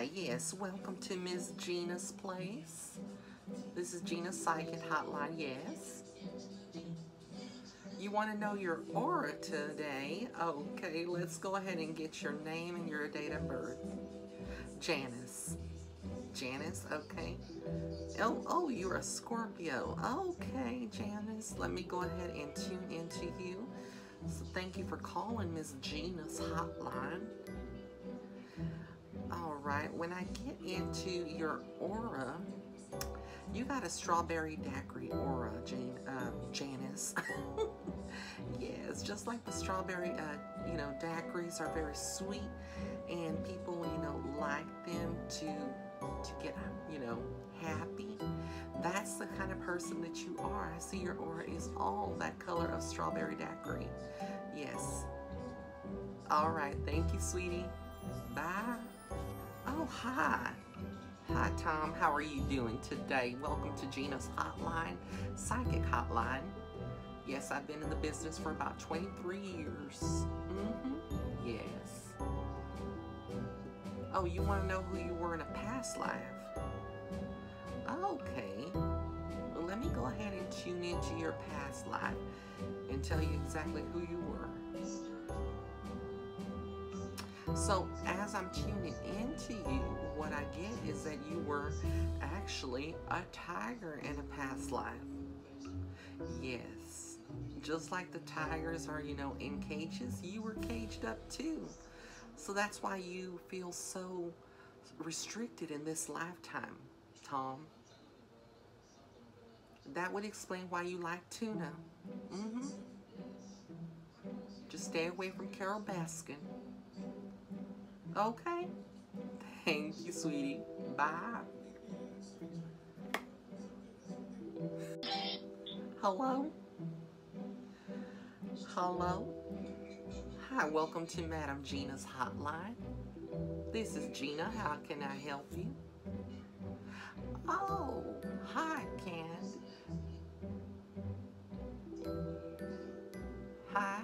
Hi, yes, welcome to Miss Gina's place. This is Gina's Psychic Hotline, yes. You want to know your aura today? Okay, let's go ahead and get your name and your date of birth. Janice. Janice, okay. Oh, oh, you're a Scorpio. Okay, Janice, let me go ahead and tune into you. So thank you for calling Miss Gina's hotline. Right, when I get into your aura, you got a strawberry daiquiri aura, Jane, uh, Janice. yes, just like the strawberry, uh, you know, daiquiris are very sweet, and people, you know, like them to to get, you know, happy. That's the kind of person that you are. I see your aura is all that color of strawberry daiquiri. Yes. All right. Thank you, sweetie. Bye. Oh, hi. Hi, Tom. How are you doing today? Welcome to Gina's Hotline, Psychic Hotline. Yes, I've been in the business for about 23 years. Mm-hmm. Yes. Oh, you want to know who you were in a past life? Okay. Well, let me go ahead and tune into your past life and tell you exactly who you were. So as I'm tuning into you, what I get is that you were actually a tiger in a past life. Yes. Just like the tigers are, you know, in cages, you were caged up too. So that's why you feel so restricted in this lifetime, Tom. That would explain why you like tuna. Mm-hmm. Just stay away from Carole Baskin. Okay. Thank you, sweetie. Bye. Hello? Hello? Hi, welcome to Madame Gina's hotline. This is Gina. How can I help you? Oh, hi, Cand. Hi.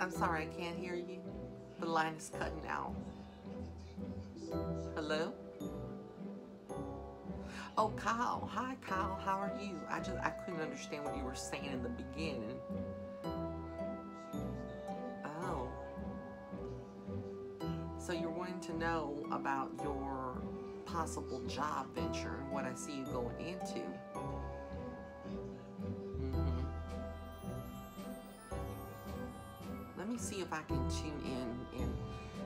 I'm sorry, I can't hear you. The line is cutting out. Hello? Oh, Kyle. Hi, Kyle. How are you? I just I couldn't understand what you were saying in the beginning. Oh. So you're wanting to know about your possible job venture and what I see you going into. Me see if I can tune in and,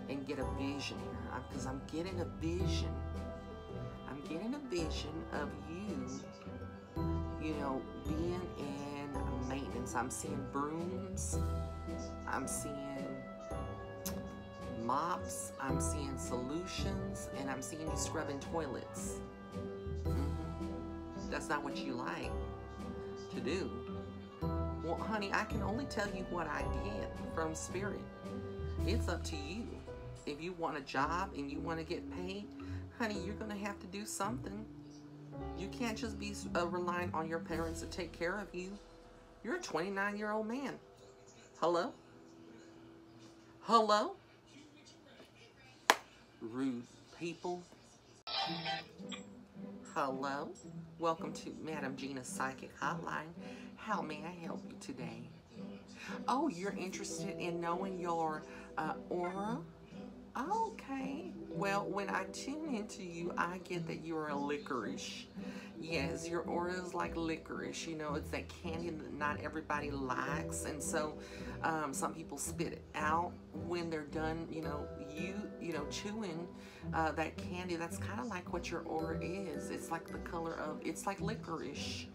and get a vision here because I'm getting a vision. I'm getting a vision of you, you know, being in maintenance. I'm seeing brooms. I'm seeing mops. I'm seeing solutions. And I'm seeing you scrubbing toilets. Mm-hmm. That's not what you like to do. Well, honey, I can only tell you what I get from Spirit. It's up to you. If you want a job and you want to get paid, honey, you're going to have to do something. You can't just be uh, relying on your parents to take care of you. You're a 29 year old man. Hello? Hello? Rude people. Hello? Welcome to Madame Gina's Psychic Hotline. How may I help you today? Oh, you're interested in knowing your uh, aura? Okay. Well, when I tune into you, I get that you're a licorice. Yes, your aura is like licorice. You know, it's that candy that not everybody likes. And so um, some people spit it out when they're done, you know, you, you know, chewing uh, that candy. That's kind of like what your aura is. It's like the color of, it's like licorice.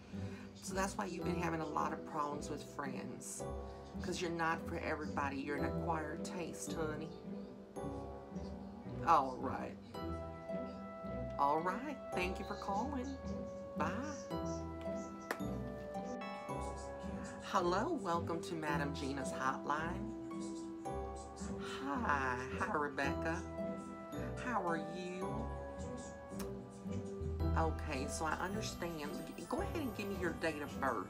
So that's why you've been having a lot of problems with friends. Because you're not for everybody. You're an acquired taste, honey. All right. All right. Thank you for calling. Bye. Hello. Welcome to Madame Gina's hotline. Hi. Hi, Rebecca. How are you? Okay, so I understand. Go ahead and give me your date of birth.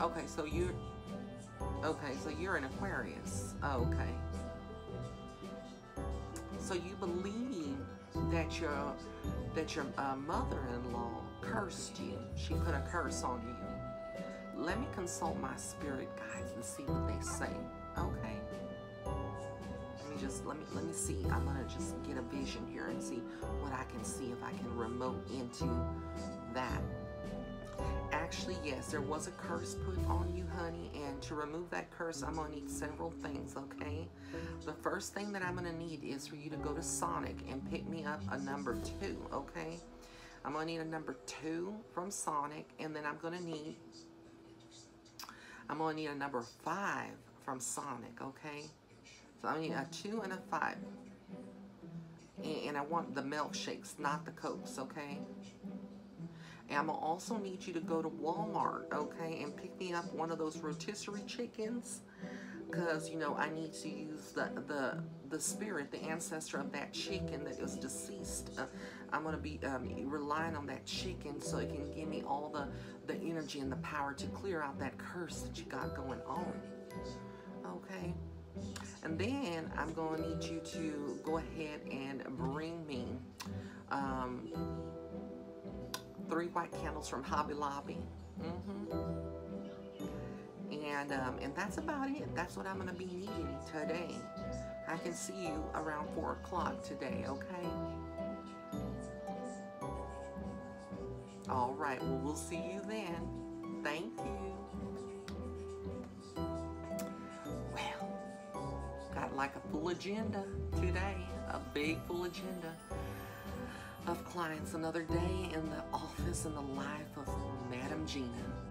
Okay, so you're... Okay, so you're an Aquarius. Okay. So you believe that your that your uh, mother-in-law cursed you. She put a curse on you. Let me consult my spirit guides and see what they say. Okay. Just let me let me see. I'm gonna just get a vision here and see what I can see if I can remote into that. Actually, yes, there was a curse put on you, honey, and to remove that curse, I'm gonna need several things, okay? The first thing that I'm gonna need is for you to go to Sonic and pick me up a number two, okay? I'm gonna need a number two from Sonic, and then I'm gonna need, I'm gonna need a number five from Sonic, okay? So I need a two and a five. And, and I want the milkshakes, not the cokes, okay? And I'm gonna also need you to go to Walmart, okay, and pick me up one of those rotisserie chickens, cause you know I need to use the the the spirit, the ancestor of that chicken that was deceased. Uh, I'm gonna be um, relying on that chicken so it can give me all the the energy and the power to clear out that curse that you got going on. Okay. And then I'm going to need you to go ahead and bring me um, three white candles from Hobby Lobby. Mm-hmm. And, um, and that's about it. That's what I'm going to be needing today. I can see you around 4 o'clock today, okay? All right, well, we'll see you then. Like a full agenda today, a big full agenda of clients. Another day in the office in the life of Madame Gina.